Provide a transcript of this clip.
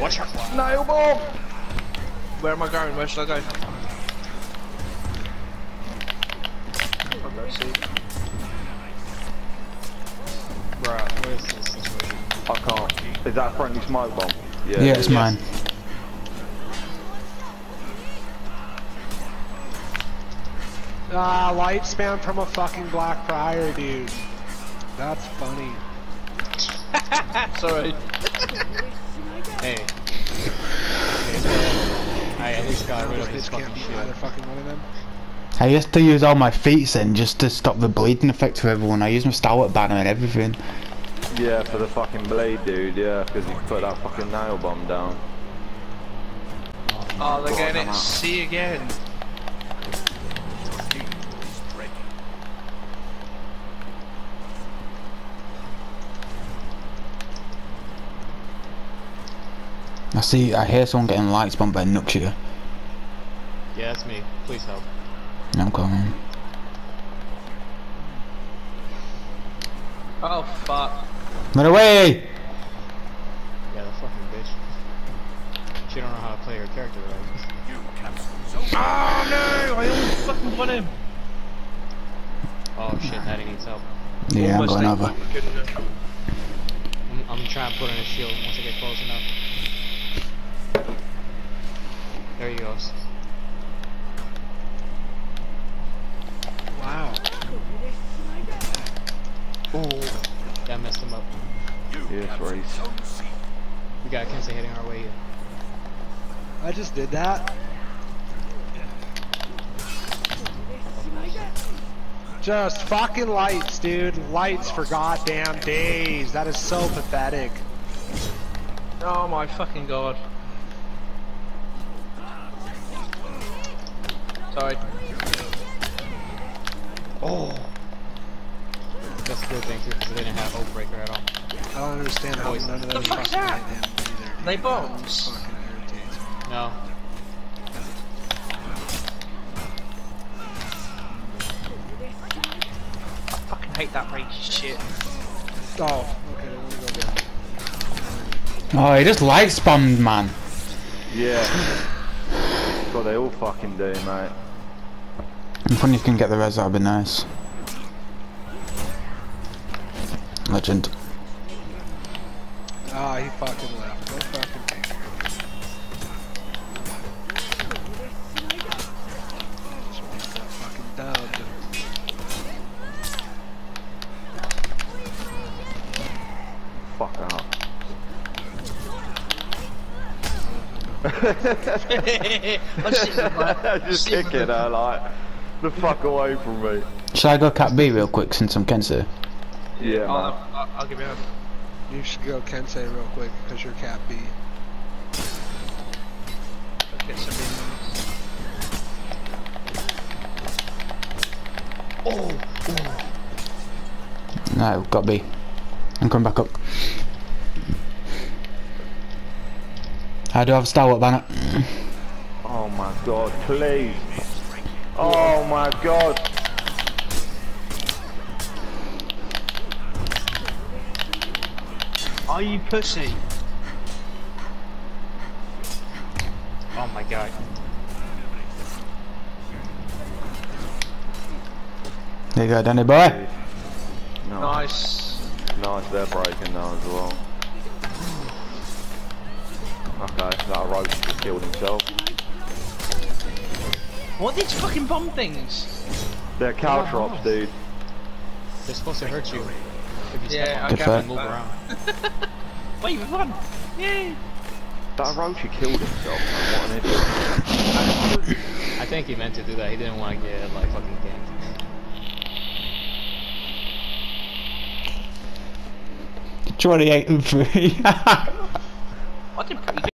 Watch out. Nail bomb! Where am I going? Where should I go? I'll go see. Bruh, what is this situation? I can't. Is that a friendly smoke bomb? Yeah, it's Yes. mine. Ah, light spam from a fucking black prior, dude. That's funny. Sorry. Hey. I at least got rid of This fucking be either shield. fucking one of them. I used to use all my feats then just to stop the bleeding effect for everyone. I used my stalwart banner and everything. Yeah, for the fucking blade, dude. Yeah, because you put that fucking nail bomb down. Oh, they're God, getting I'm it. out. C again. I see, I hear someone getting lights bombed by Nuxia. Yeah, that's me. Please help. I'm coming. Oh fuck. Run away! Yeah, the fucking bitch. She don't know how to play her character right. You so Oh no! I almost fucking won him. Oh shit, Natty needs help. Yeah, I'm going over. I'm, I'm trying to put in a shield once I get close enough. There he goes. Wow. Ooh, that messed him up. Yes, race. We got Kensei heading our way. I just did that. Just fucking lights, dude. Lights for goddamn days. That is so pathetic. Oh my fucking god. Sorry. Oh. That's a good thing too, because they didn't have Oathbreaker at all. I don't understand how none of those fuck is that? either. They dude. bombs. Fucking irritates me. No. I fucking hate that race shit. Oh, okay. Let me go get Oh, he just light spammed, man. Yeah. That's what they all fucking do, mate. If only you can get the res, that'd be nice. Legend. Ah, he fucking left. Go fucking take her. Just waste that fucking dub. Fuck out. I'm sitting with my- Just sitting with kicking her like the fuck away from me. Should I go cat B real quick since I'm Kensei? Yeah, I'll, man. I'll, I'll give you a. You should go Kensei real quick because you're Cat B. I'll get some minions. No, got B. I'm coming back up. I do have a stalwart banner. Oh my god, please. Oh my god. Are you pussy? Oh my god. There you go, Danny boy. No. Nice. Nice, they're breaking now as well. Okay, that roach just killed himself. What are these fucking bomb things? They're caltrops, oh, dude. They're supposed to hurt you. If you Yeah, step I on Good them fair. and move around. Wait, we won! Yay! That roach killed himself, man. What an idiot. I think he meant to do that. He didn't want to get like fucking ganked. 28 and 3.